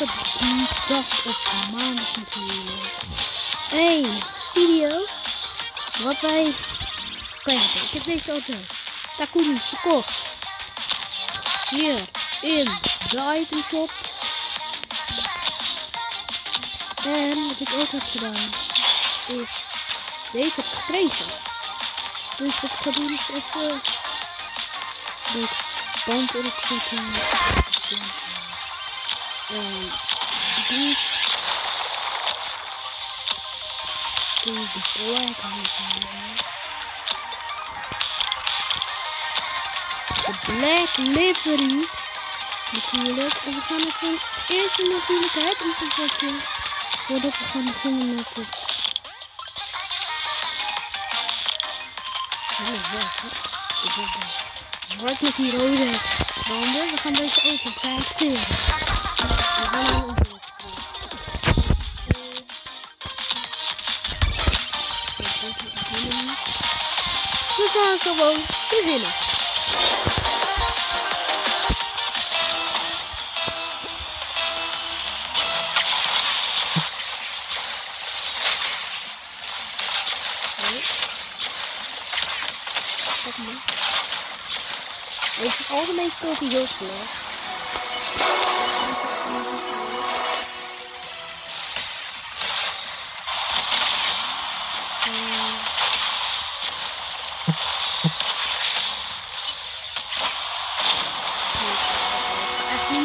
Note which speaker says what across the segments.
Speaker 1: elke dag op maandag natuurlijk. Eén video wat wij hebben. Ik heb deze auto. Takumi gekocht. Hier in de item shop. En wat ik ook heb gedaan is deze heb ik gekregen. Dus ik ga doen is even de band erop zetten. En de black De black livery natuurlijk. En we gaan even eerst natuurlijk het inzetting voordat we gaan beginnen met het? Is zwart met die rode banden? We gaan deze auto selecteren. We gaan hem opzetten. We gaan gewoon beginnen. Over het algemeen speelt hij heel slecht.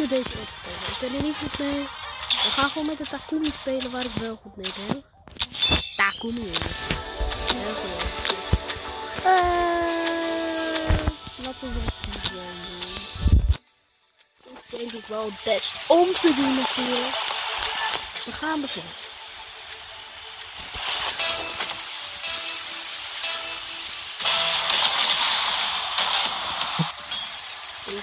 Speaker 1: Met deze auto spelen. Ik ben er niet goed mee. We gaan gewoon met de Takumi spelen waar ik wel goed mee ben. Takumi. Heel goed. Uh, laten we wel video doen. Is denk ik wel het best om te doen natuurlijk. We gaan beginnen. We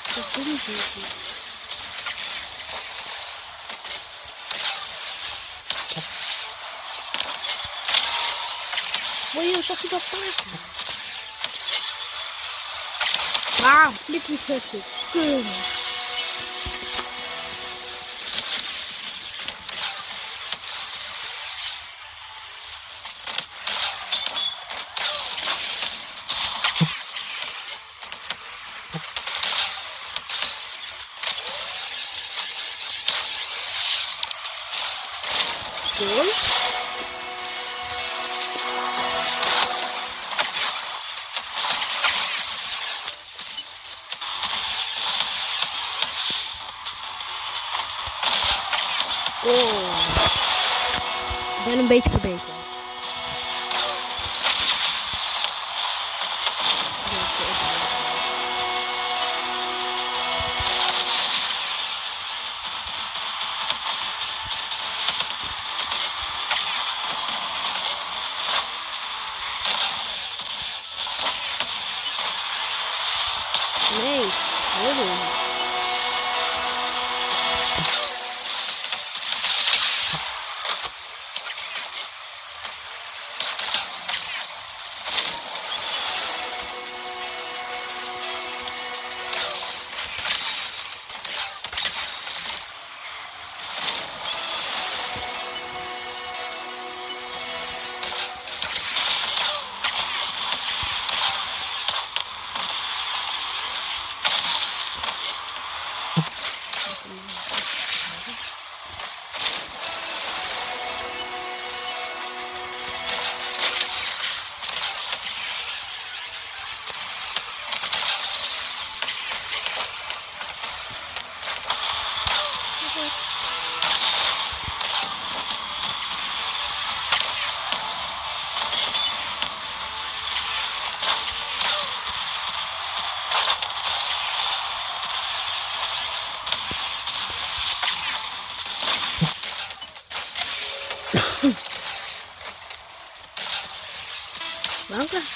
Speaker 1: niet. Wow, zag je dat paard? Ah, flipje zetten. Kun. Oh. Ik ben een beetje verbeterd.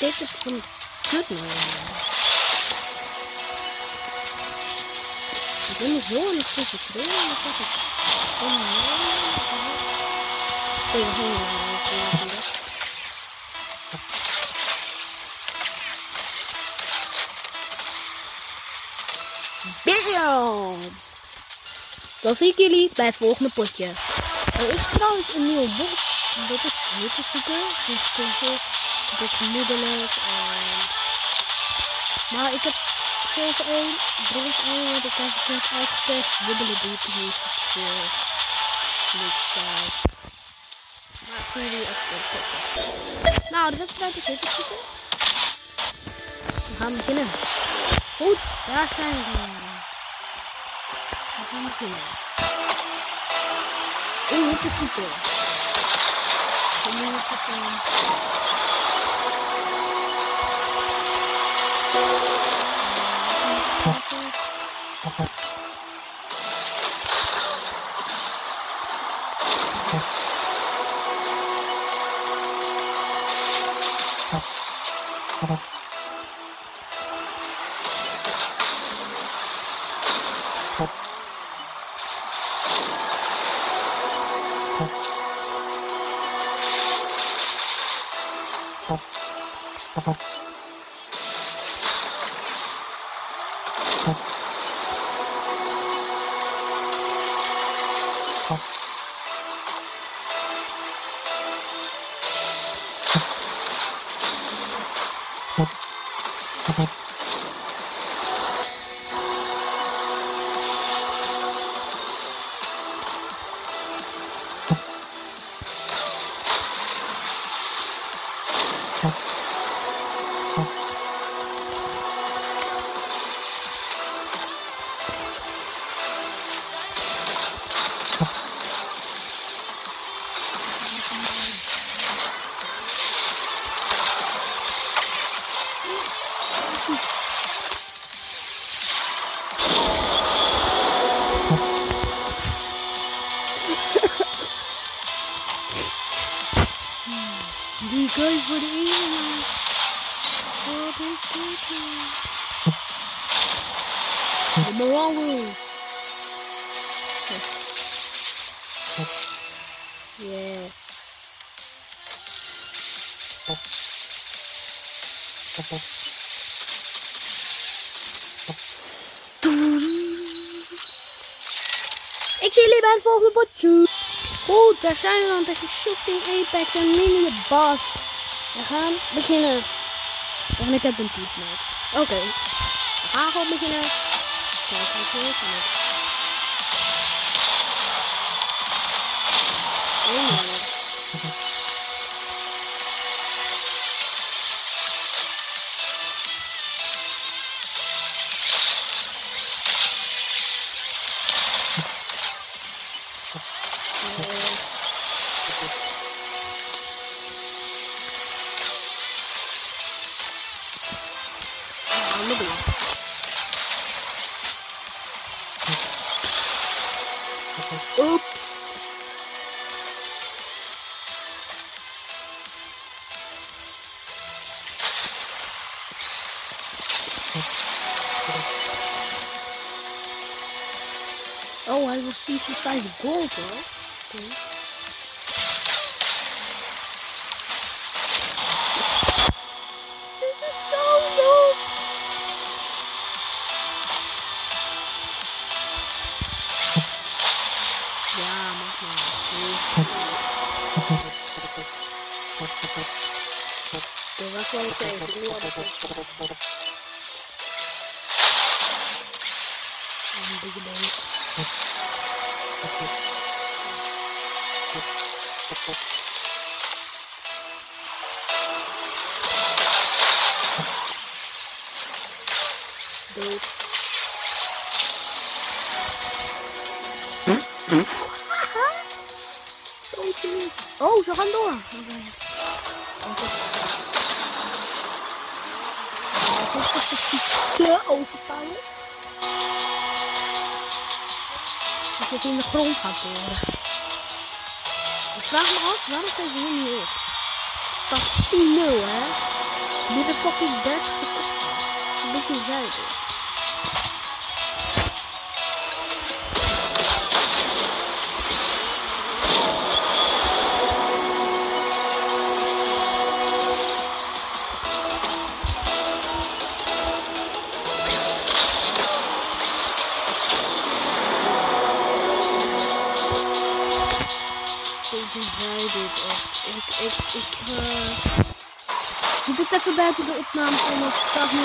Speaker 1: Ik dit van kut nou? Ik ben zo aan het het gewoon Oké, we gaan hier Bam! Dan zie ik jullie bij het volgende potje. Er is trouwens een nieuw bot. Dat is heel te zoeken. Dus gemoedelijk. En... Maar ik heb zilver 1, brons 1, want ik heb het net uitgetest. Dubbele niet veel. Niks zijn. Maar ik jullie als potje. Nou, de wedstrijd is te zoeken. We gaan beginnen. Goed, daar zijn we. Gaan beginnen. Oeh, het maar op de Die guys worden ingemaakt. Wat is dit nou? De Morango. Yes. Ik zie jullie bij het volgende potje. Goed, daar zijn we dan tegen Shooting Apex en Mini Bass. We gaan beginnen. En ik heb een teammate. Oké, we gaan gewoon beginnen. Kijk, ik nog? Oh, maar. Dat was wel oké. Nu had ik het. Een big base. Oh, ze gaan door. Oh, iets te. Dat het in de grond gaat boren. Ik vraag me af, waarom geef je niet op? Het staat 10-0, hè? Binnen fucking 30 seconden. Een beetje zuiver. Buiten de opname van het staat nu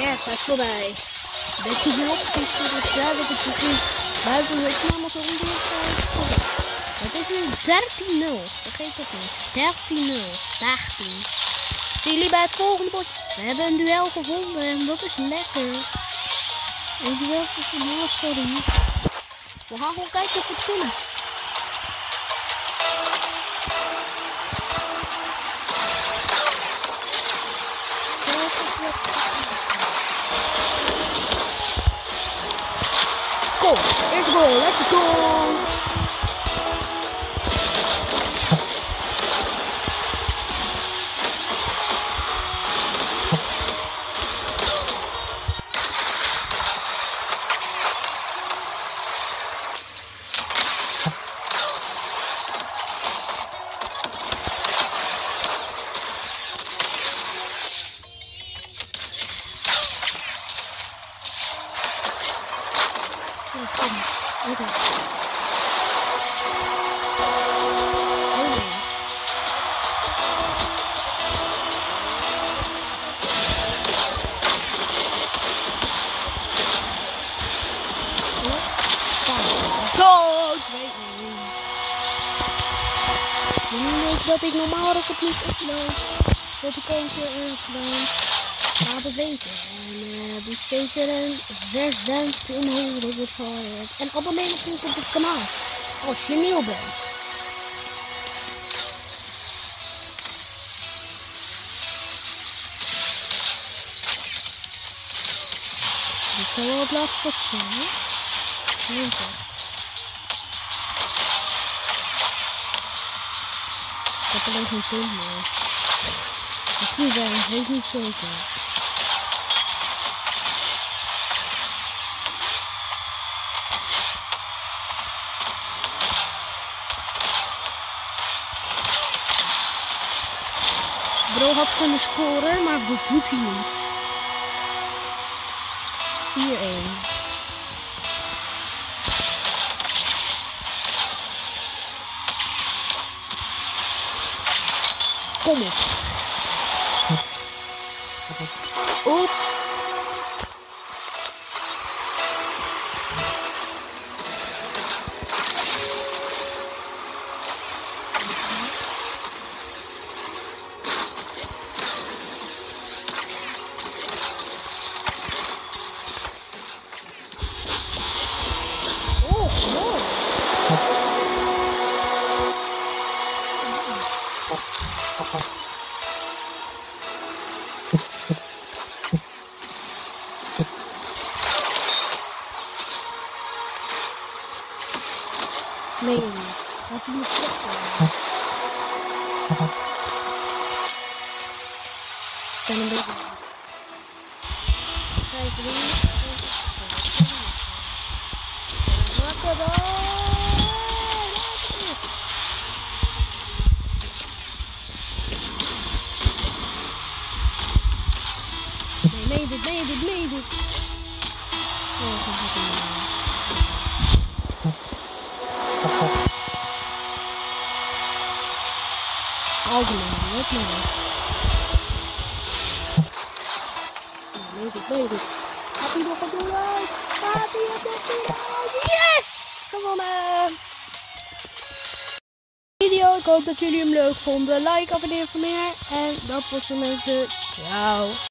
Speaker 1: Yes, hij is voorbij. Weet je wel, is het ja, dat het buiten de opname zo Het is nu 13-0. Vergeet dat niet. 13-0. 13. Zie jullie bij het volgende bord. We hebben een duel gevonden en dat is lekker. Een duel. We gaan gewoon kijken of het kunnen. goal. That's a goal. Let's go! dat ik normaal dat het niet upload. Dat ik een keer een gedaan. Laat het weten. En uh, doe zeker een verduimpje omhoog dat het gehoord. En abonneer natuurlijk op het kanaal. Als je nieuw bent. Ik kan wel op laatste hè? Ik heb alleen geen punt meer. Misschien wel, ik weet niet zeker. Bro had kunnen scoren, maar dat doet hij niet. 4-1. começo. Nee, wat moet ik zeggen? Ik ben een beetje... Kijk, dan! Nee, nee, dit. Oh, weet ik. Gaat hij nog een doel uit? Gaat hij het nog uit? Yes! Gewonnen! Video, ik hoop dat jullie hem leuk vonden. Like, abonneer voor meer. En dat was het mensen. Ciao.